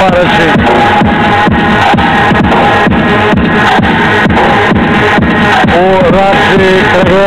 भारत से और राज्य